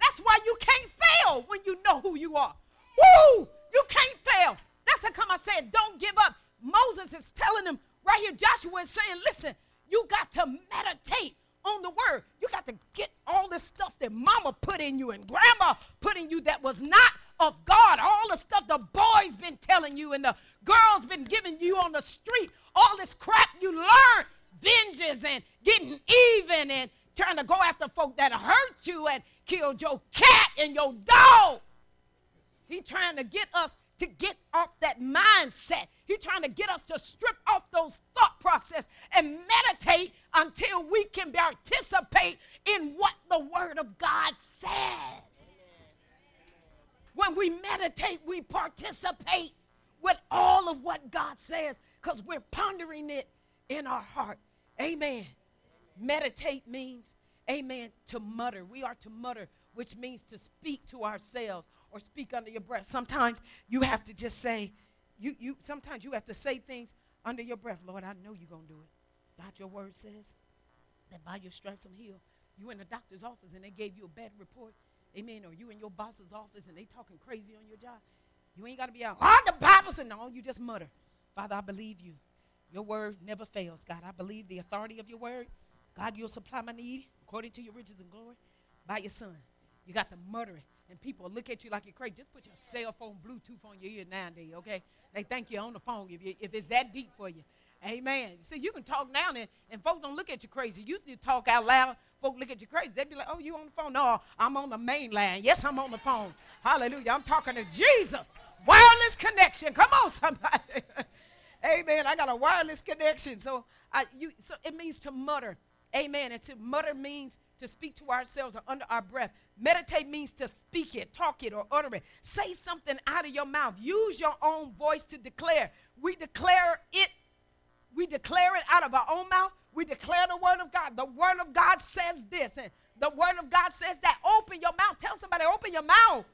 That's why you can't fail when you know who you are. Woo! You can't fail. That's how come I said, don't give up. Moses is telling them right here, Joshua is saying, listen, you got to meditate on the word. You got to get all the stuff that mama put in you and grandma put in you that was not of God. All the stuff the boys been telling you and the girls been giving you on the street. All this crap you learned, vengeance and getting even and trying to go after folk that hurt you and killed your cat and your dog. He trying to get us to get off that mindset. He's trying to get us to strip off those thought process and meditate until we can participate in what the Word of God says. When we meditate, we participate with all of what God says because we're pondering it in our heart. Amen. Meditate means, amen, to mutter. We are to mutter, which means to speak to ourselves or speak under your breath. Sometimes you have to just say, You, you, sometimes you have to say things under your breath. Lord, I know you're going to do it. God, your word says that by your stripes I'm healed. You in the doctor's office and they gave you a bad report. Amen. Or you in your boss's office and they talking crazy on your job. You ain't got to be out. Oh, the Bible said, no, you just mutter. Father, I believe you. Your word never fails, God. I believe the authority of your word. God, you'll supply my need according to your riches and glory by your son. You got to mutter it. And people look at you like you're crazy. Just put your cell phone Bluetooth on your ear nowadays, okay? They think you're on the phone if, you, if it's that deep for you. Amen. See, you can talk now and, and folks don't look at you crazy. You used to talk out loud, folks look at you crazy. They'd be like, oh, you on the phone? No, I'm on the main line. Yes, I'm on the phone. Hallelujah. I'm talking to Jesus. Wireless connection. Come on, somebody. Amen. I got a wireless connection. So, I, you, so it means to mutter. Amen. And to mutter means to speak to ourselves or under our breath. Meditate means to speak it, talk it, or utter it. Say something out of your mouth. Use your own voice to declare. We declare it we declare it out of our own mouth. We declare the word of God. The word of God says this, and the word of God says that. Open your mouth. Tell somebody, open your mouth.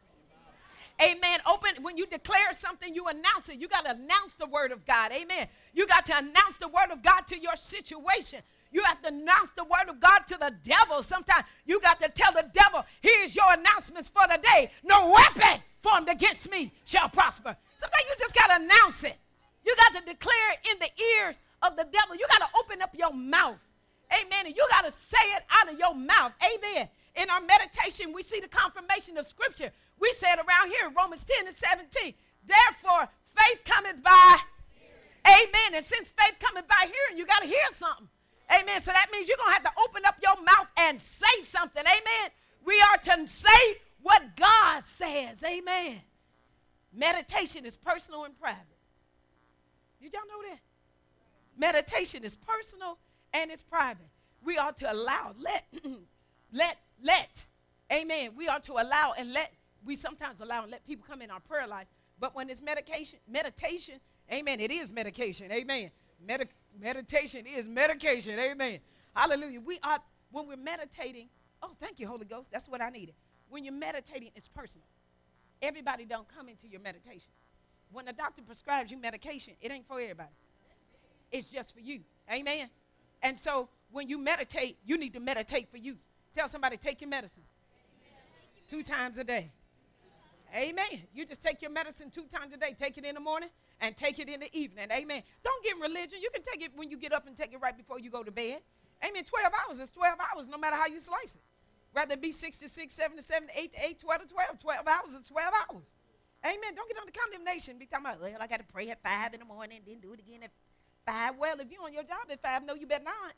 Amen. Open when you declare something, you announce it. You got to announce the word of God. Amen. You got to announce the word of God to your situation. You have to announce the word of God to the devil. Sometimes you got to tell the devil, here's your announcements for the day. No weapon formed against me shall prosper. Sometimes you just got to announce it. You got to declare it in the ears of the devil. You got to open up your mouth. Amen. And you got to say it out of your mouth. Amen. In our meditation, we see the confirmation of Scripture. We said around here, Romans 10 and 17. Therefore, faith cometh by. Amen. And since faith cometh by hearing, you got to hear something. Amen. So that means you're going to have to open up your mouth and say something. Amen. We are to say what God says. Amen. Meditation is personal and private. Did y'all know that? Meditation is personal and it's private. We are to allow, let, let, let. Amen. We are to allow and let, we sometimes allow and let people come in our prayer life. But when it's medication, meditation, amen, it is medication. Amen. Medi- meditation is medication. Amen. Hallelujah. We are, when we're meditating, oh, thank you, Holy Ghost. That's what I needed. When you're meditating, it's personal. Everybody don't come into your meditation. When the doctor prescribes you medication, it ain't for everybody. It's just for you. Amen. And so when you meditate, you need to meditate for you. Tell somebody, take your medicine two times a day. Amen. You just take your medicine two times a day. Take it in the morning and take it in the evening. Amen. Don't get religion. You can take it when you get up and take it right before you go to bed. Amen. 12 hours is 12 hours, no matter how you slice it. Rather be 66, 77, 8, 8, 12 to 12. 12 hours is 12 hours. Amen. Don't get on the condemnation. Be talking about, well, I got to pray at 5 in the morning, then do it again at Five. Well, if you're on your job at five, no, you better not.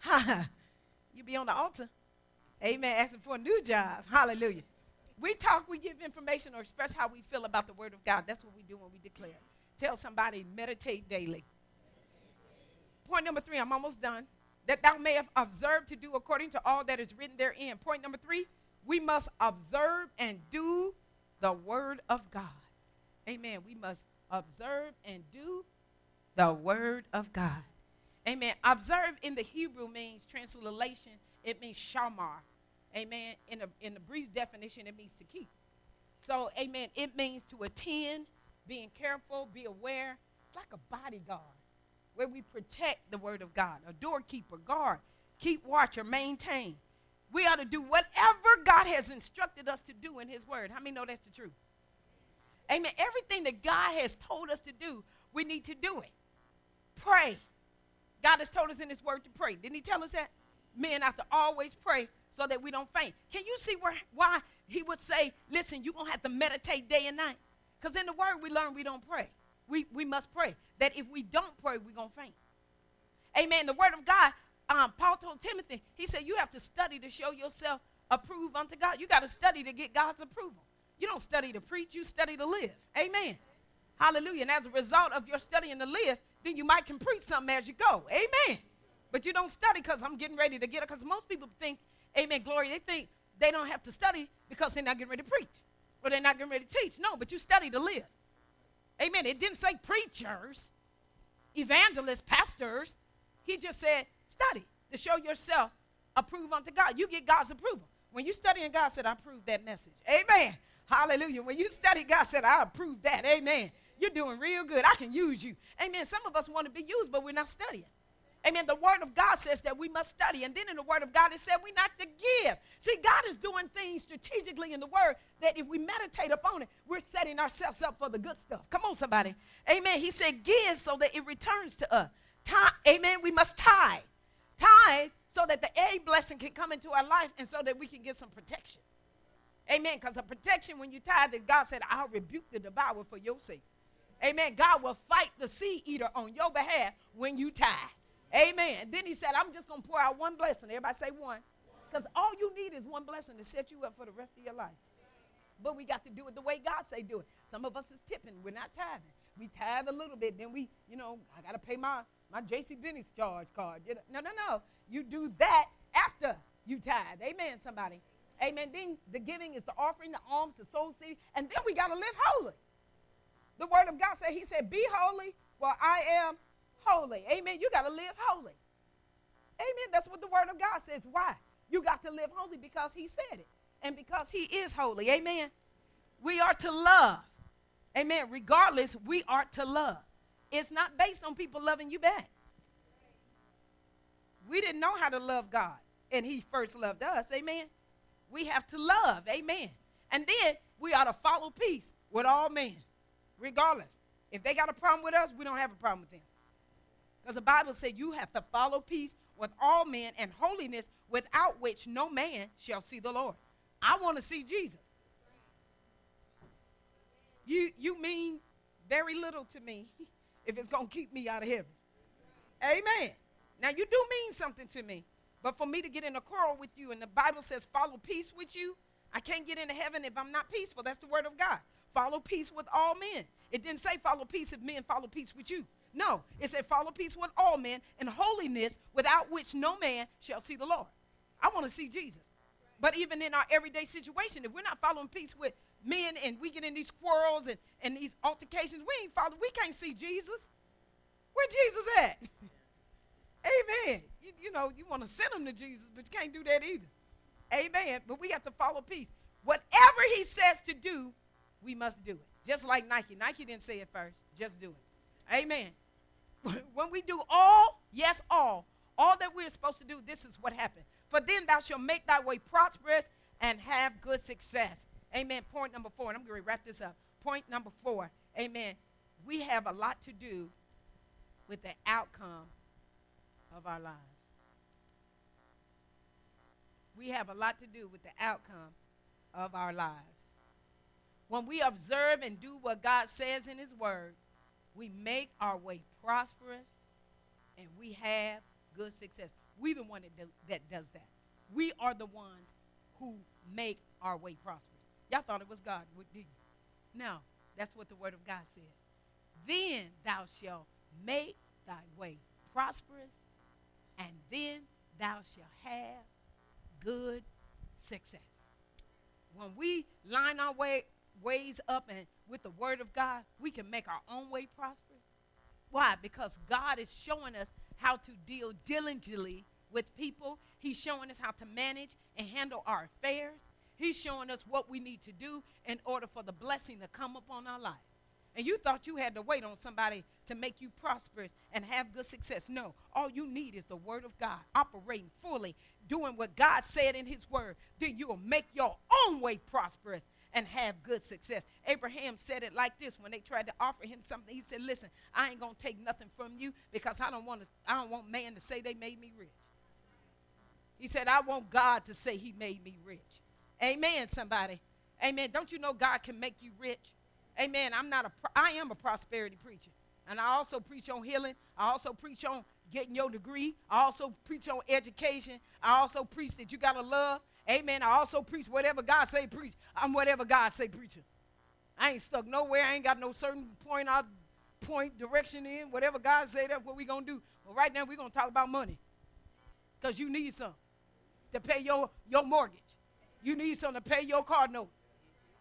Ha! you be on the altar. Amen. Asking for a new job. Hallelujah. We talk, we give information or express how we feel about the word of God. That's what we do when we declare. Tell somebody, meditate daily. Point number three, I'm almost done. That thou may have observed to do according to all that is written therein. Point number three, we must observe and do the word of God. Amen. We must observe and do the word of God. Amen. Observe in the Hebrew means translation, it means shamar. Amen. In a, in the brief definition, it means to keep. So, amen, it means to attend, being careful, be aware. It's like a bodyguard where we protect the word of God, a doorkeeper, guard, keep watch, or maintain. We ought to do whatever God has instructed us to do in his word. How many know that's the truth? Amen. Everything that God has told us to do, we need to do it. Pray. God has told us in His Word to pray. Didn't He tell us that? Men have to always pray so that we don't faint. Can you see where, why He would say, listen, you're going to have to meditate day and night? Because in the Word, we learn we don't pray. We, we must pray. That if we don't pray, we're going to faint. Amen. The Word of God, um, Paul told Timothy, he said, you have to study to show yourself approved unto God. You got to study to get God's approval. You don't study to preach, you study to live. Amen. Hallelujah. And as a result of your studying to live, then you might can preach something as you go. Amen. But you don't study because I'm getting ready to get it. Because most people think, amen, glory, they think they don't have to study because they're not getting ready to preach or they're not getting ready to teach. No, but you study to live. Amen. It didn't say preachers, evangelists, pastors. He just said study to show yourself approved unto God. You get God's approval. When you study and God said, I approve that message. Amen. Hallelujah. When you study, God said, I approve that. Amen. You're doing real good. I can use you. Amen. Some of us want to be used, but we're not studying. Amen. The word of God says that we must study. And then in the word of God, it said we not to give. See, God is doing things strategically in the word that if we meditate upon it, we're setting ourselves up for the good stuff. Come on, somebody. Amen. He said, give so that it returns to us. Tithe, amen. We must tithe. Tithe so that the A blessing can come into our life and so that we can get some protection. Amen. Because the protection when you tithe, that God said, I'll rebuke the devourer for your sake. Amen. God will fight the seed eater on your behalf when you tithe. Amen. Then he said, I'm just going to pour out one blessing. Everybody say one. Because all you need is one blessing to set you up for the rest of your life. But we got to do it the way God say do it. Some of us is tipping. We're not tithing. We tithe a little bit. Then we, you know, I got to pay my, my J.C. Penney's charge card. No, no, no. You do that after you tithe. Amen, somebody. Amen. Then the giving is the offering, the alms, the soul seed. And then we got to live holy. The word of God said, he said, be holy for I am holy. Amen. You got to live holy. Amen. That's what the word of God says. Why? You got to live holy because he said it and because he is holy. Amen. We are to love. Amen. Regardless, we are to love. It's not based on people loving you back. We didn't know how to love God, and he first loved us. Amen. We have to love. Amen. And then we ought to follow peace with all men, regardless. If they got a problem with us, we don't have a problem with them. Because the Bible said you have to follow peace with all men and holiness without which no man shall see the Lord. I want to see Jesus. You, you mean very little to me if it's going to keep me out of heaven. Amen. Now, you do mean something to me. But for me to get in a quarrel with you, and the Bible says follow peace with you, I can't get into heaven if I'm not peaceful. That's the word of God. Follow peace with all men. It didn't say follow peace if men follow peace with you. No, it said, follow peace with all men and holiness without which no man shall see the Lord. I want to see Jesus. But even in our everyday situation, if we're not following peace with men and we get in these quarrels and, and these altercations, we ain't following, we can't see Jesus. Where Jesus at? Amen. You, you know, you want to send them to Jesus, but you can't do that either. Amen. But we have to follow peace. Whatever he says to do, we must do it. Just like Nike. Nike didn't say it first. Just do it. Amen. when we do all, yes, all, all that we're supposed to do, this is what happened. For then thou shalt make thy way prosperous and have good success. Amen. Point number four, and I'm going to wrap this up. Point number four, amen. We have a lot to do with the outcome of our lives. We have a lot to do with the outcome of our lives. When we observe and do what God says in His Word, we make our way prosperous and we have good success. We the one that, do, that does that. We are the ones who make our way prosperous. Y'all thought it was God, did you? No, that's what the word of God says. Then thou shalt make thy way prosperous, and then thou shalt have good success. When we line our way ways up and with the word of God, we can make our own way prosperous. Why? Because God is showing us how to deal diligently with people. He's showing us how to manage and handle our affairs. He's showing us what we need to do in order for the blessing to come upon our life. And you thought you had to wait on somebody to make you prosperous and have good success. No, all you need is the word of God operating fully, doing what God said in his word. Then you will make your own way prosperous and have good success. Abraham said it like this when they tried to offer him something. He said, "Listen, I ain't to take nothing from you because I don't want to I don't want man to say they made me rich." He said, "I want God to say he made me rich." Amen somebody. Amen. Don't you know God can make you rich? Amen. I'm not a I am a prosperity preacher. And I also preach on healing. I also preach on getting your degree. I also preach on education. I also preach that you got to love. Amen. I also preach whatever God say preach. I'm whatever God say preacher. I ain't stuck nowhere. I ain't got no certain point out point direction in. Whatever God say, that's what we gonna do. But right now we're gonna talk about money. Because you need some to pay your, your mortgage. You need some to pay your car note.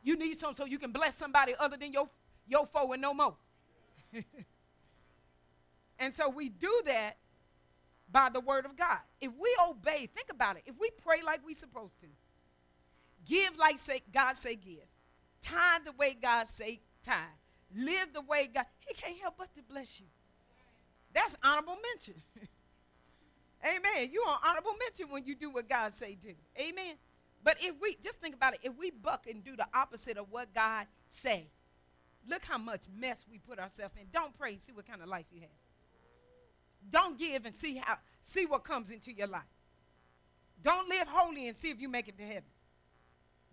You need some so you can bless somebody other than your, your foe and no more. and so we do that by the word of God. If we obey, think about it. If we pray like we're supposed to, give like say, God say give, tithe the way God say tithe, live the way God, He can't help but to bless you. That's honorable mention. Amen. You on honorable mention when you do what God say do. Amen. But if we just think about it, if we buck and do the opposite of what God say, look how much mess we put ourselves in. Don't pray, see what kind of life you have. Don't give and see how see what comes into your life. Don't live holy and see if you make it to heaven.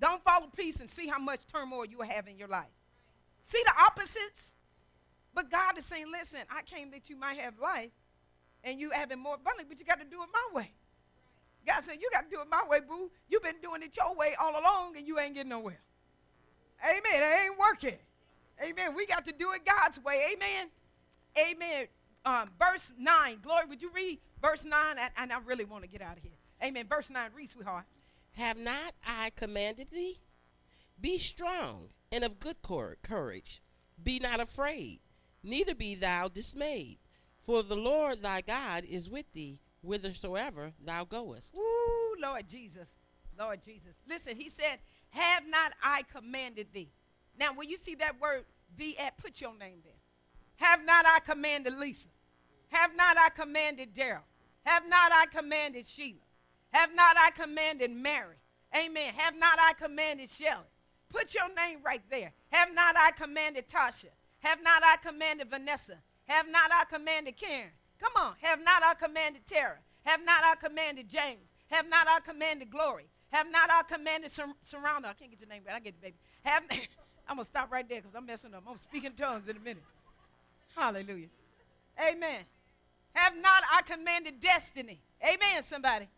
Don't follow peace and see how much turmoil you have in your life. See the opposites? But God is saying, listen, I came that you might have life and you have it more abundantly, but you got to do it my way. God said, you got to do it my way, boo. You've been doing it your way all along and you ain't getting nowhere. Amen. It ain't working. Amen. We got to do it God's way. Amen. Amen. Um, verse 9. Glory, would you read verse 9? And, and I really want to get out of here. Amen. Verse 9. Read, sweetheart. Have not I commanded thee? Be strong and of good courage. Be not afraid, neither be thou dismayed. For the Lord thy God is with thee whithersoever thou goest. Woo, Lord Jesus. Lord Jesus. Listen, he said, Have not I commanded thee? Now, when you see that word be at, put your name there. Have not I commanded Lisa? Have not I commanded Daryl? Have not I commanded Sheila? Have not I commanded Mary? Amen. Have not I commanded Shelley? Put your name right there. Have not I commanded Tasha? Have not I commanded Vanessa? Have not I commanded Karen? Come on. Have not I commanded Tara? Have not I commanded James? Have not I commanded Glory? Have not I commanded Sur- Surrounder? I can't get your name, but I get the baby. Have I'm gonna stop right there because I'm messing up. I'm speaking tongues in a minute. Hallelujah. Amen. Have not I commanded destiny? Amen, somebody.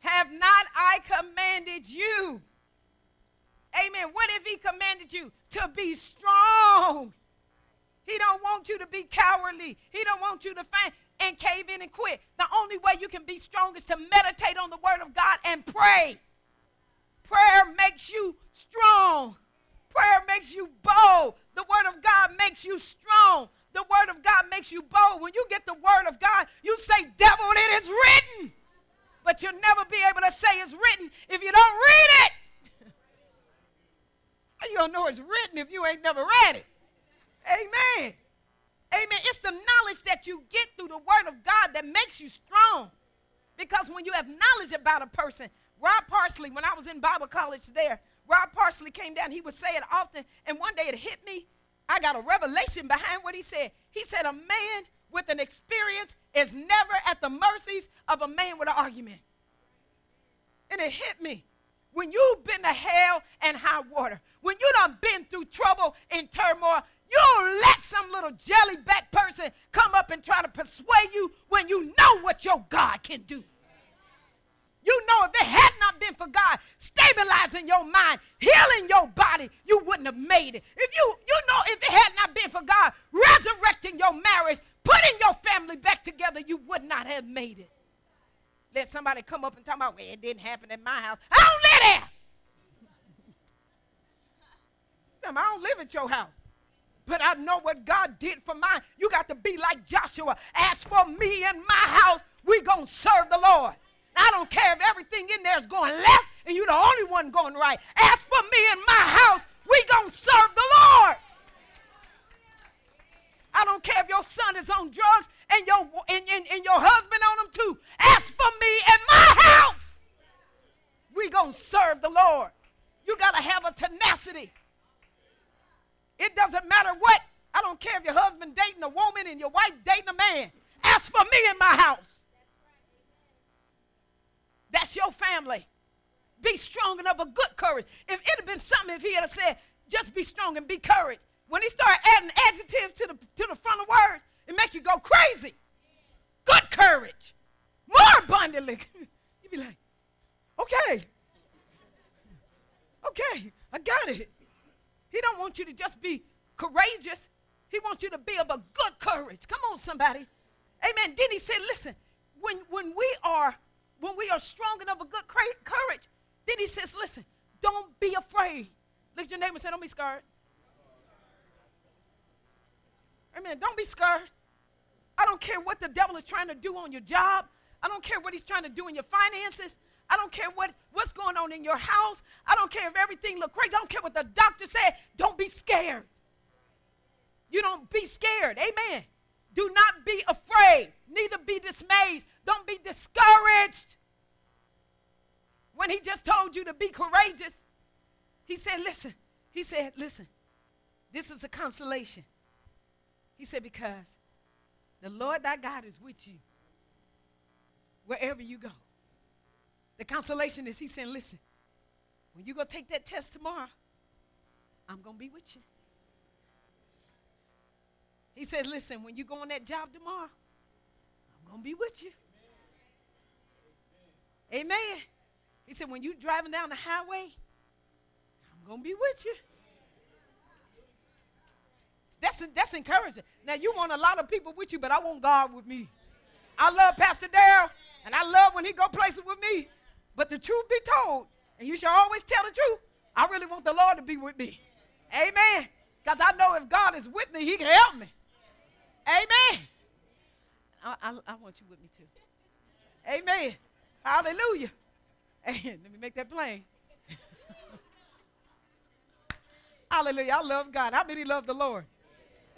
Have not I commanded you? Amen. What if he commanded you to be strong? He don't want you to be cowardly. He don't want you to faint and cave in and quit. The only way you can be strong is to meditate on the word of God and pray. Prayer makes you strong. Prayer makes you bold. The word of God makes you strong. The word of God makes you bold. When you get the word of God, you say, devil, it is written. But you'll never be able to say it's written if you don't read it. you don't know it's written if you ain't never read it. Amen. Amen. It's the knowledge that you get through the word of God that makes you strong. Because when you have knowledge about a person, Rod Parsley, when I was in Bible college there, Rod Parsley came down. He would say it often. And one day it hit me. I got a revelation behind what he said. He said, A man with an experience is never at the mercies of a man with an argument. And it hit me. When you've been to hell and high water, when you done been through trouble and turmoil, you don't let some little jellyback person come up and try to persuade you when you know what your God can do. You know, if it had not been for God stabilizing your mind, healing your body, you wouldn't have made it. If you, you know, if it had not been for God resurrecting your marriage, putting your family back together, you would not have made it. Let somebody come up and talk about, well, it didn't happen at my house. I don't live there. I don't live at your house. But I know what God did for mine. You got to be like Joshua. As for me and my house, we going to serve the Lord. I don't care if everything in there is going left and you're the only one going right. As for me and my house, we going to serve the Lord. I don't care if your son is on drugs and your, and, and, and your husband on them too. As for me and my house, we going to serve the Lord. You got to have a tenacity. It doesn't matter what. I don't care if your husband dating a woman and your wife dating a man. As for me and my house, that's your family. Be strong and of a good courage. If it had been something if he had said, just be strong and be courage. When he started adding adjectives to the, to the front of words, it makes you go crazy. Good courage. More abundantly. You'd be like, okay. Okay, I got it. He don't want you to just be courageous. He wants you to be of a good courage. Come on, somebody. Amen. Then he said, listen, when, when we are when we are strong enough of good courage, then he says, listen, don't be afraid. Look at your neighbor and say, don't be scared. Amen. Don't be scared. I don't care what the devil is trying to do on your job. I don't care what he's trying to do in your finances. I don't care what, what's going on in your house. I don't care if everything looks crazy. I don't care what the doctor said. Don't be scared. You don't be scared. Amen. Do not be afraid, neither be dismayed. Don't be discouraged. When he just told you to be courageous, he said, Listen, he said, Listen, this is a consolation. He said, Because the Lord thy God is with you wherever you go. The consolation is, he said, Listen, when you go take that test tomorrow, I'm going to be with you. He said, Listen, when you go on that job tomorrow, I'm going to be with you. Amen. Amen. He said, when you driving down the highway, I'm going to be with you. That's, that's encouraging. Now, you want a lot of people with you, but I want God with me. I love Pastor Dale, and I love when he go places with me. But the truth be told, and you shall always tell the truth, I really want the Lord to be with me. Amen. Because I know if God is with me, he can help me. Amen. I, I, I want you with me too. Amen. Hallelujah. Let me make that plain. Hallelujah. I love God. How many love the Lord?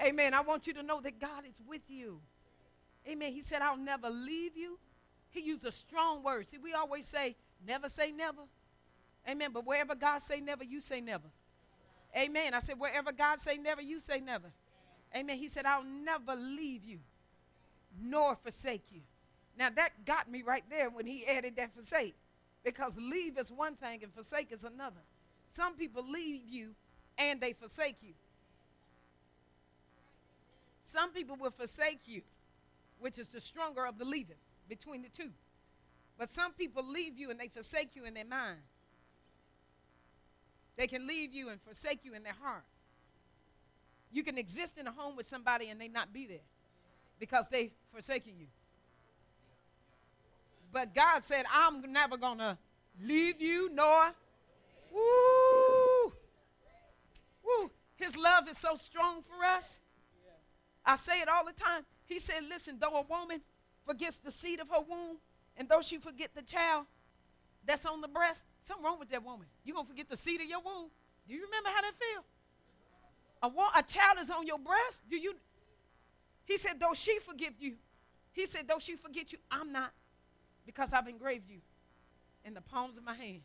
Amen. I want you to know that God is with you. Amen. He said, I'll never leave you. He used a strong word. See, we always say, never say never. Amen. But wherever God say never, you say never. Amen. I said, wherever God say never, you say never. Amen. He said, I'll never leave you nor forsake you. Now that got me right there when he added that forsake. Because leave is one thing and forsake is another. Some people leave you and they forsake you. Some people will forsake you, which is the stronger of the leaving between the two. But some people leave you and they forsake you in their mind. They can leave you and forsake you in their heart. You can exist in a home with somebody and they not be there because they forsaken you. But God said, I'm never going to leave you nor. Woo! Woo! His love is so strong for us. I say it all the time. He said, Listen, though a woman forgets the seed of her womb, and though she forget the child that's on the breast, something wrong with that woman. You're going to forget the seed of your womb. Do you remember how that feel? A, a child is on your breast. Do you? He said, though she forgive you, he said, though she forget you, I'm not because I've engraved you in the palms of my hand.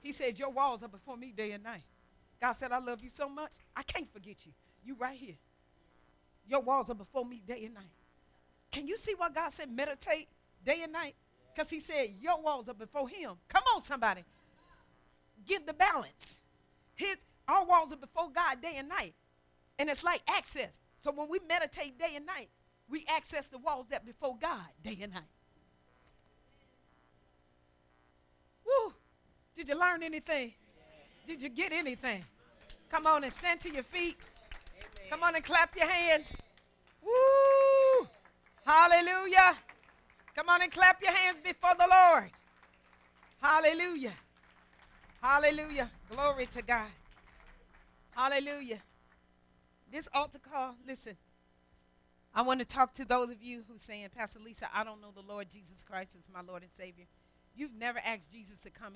He said, Your walls are before me day and night. God said, I love you so much, I can't forget you. You right here. Your walls are before me day and night. Can you see why God said meditate day and night? Because he said, Your walls are before him. Come on, somebody. Give the balance. His our walls are before God day and night. And it's like access. So when we meditate day and night, we access the walls that before God day and night. Woo! Did you learn anything? Did you get anything? Come on and stand to your feet. Come on and clap your hands. Woo! Hallelujah. Come on and clap your hands before the Lord. Hallelujah. Hallelujah. Glory to God. Hallelujah. This altar call, listen. I want to talk to those of you who saying, Pastor Lisa, I don't know the Lord Jesus Christ as my Lord and Savior. You've never asked Jesus to come